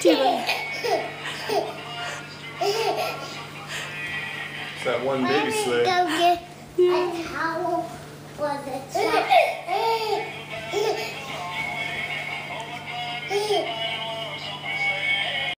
T-Bone. It's that one baby slip Go get a towel for the child.